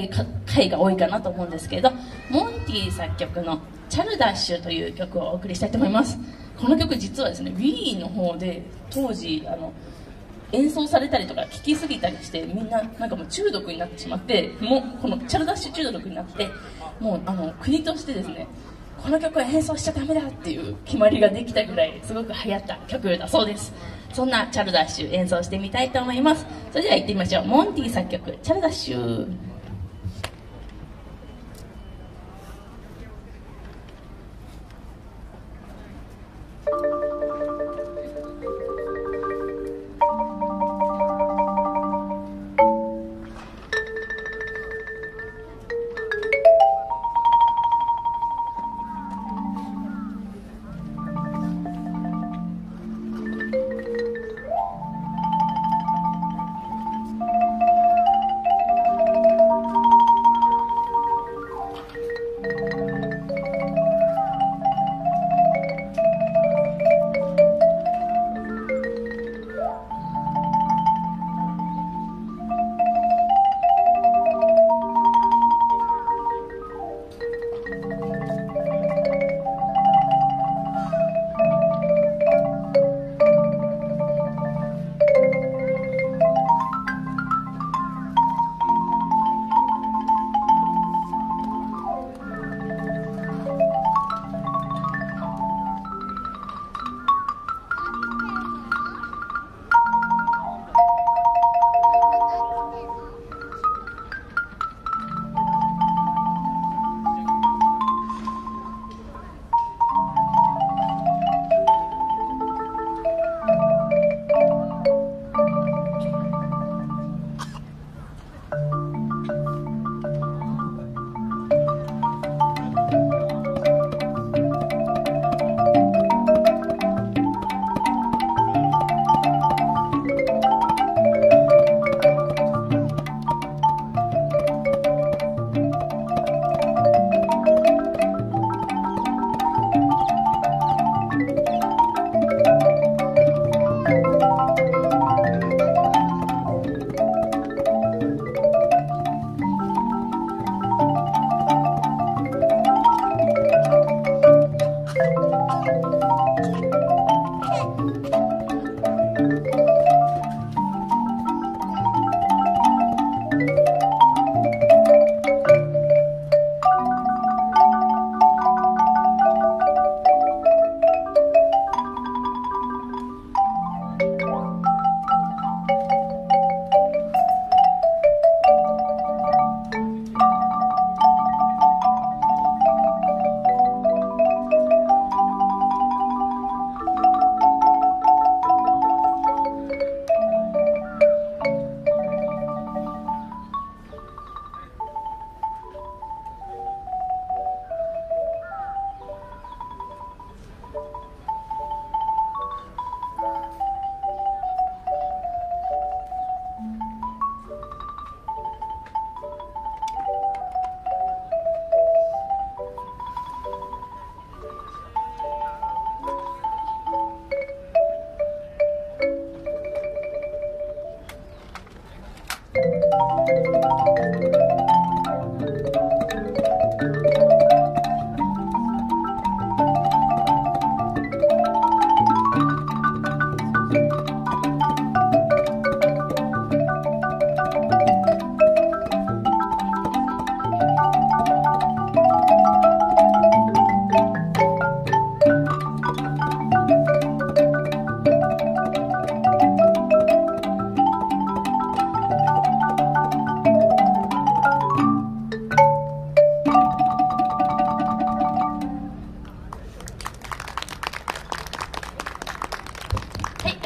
回回が多いかなと思うんですけどモンティ作曲の「チャルダッシュ」という曲をお送りしたいと思います。この曲実はですね Wii の方で当時あの演奏されたりとか聴きすぎたりしてみんななんかもう中毒になってしまってもうこのチャルダッシュ中毒になってもうあの国としてですねこの曲は演奏しちゃダメだっていう決まりができたぐらいすごく流行った曲だそうです。そんなチャルダッシュ演奏してみたいと思います。それでは行ってみましょう。モンティ作曲チャルダッシュ。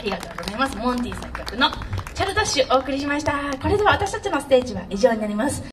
りがとうございます。モンティ作曲の「チャルダッシュ」お送りしました。これでは私たちのステージは以上になります。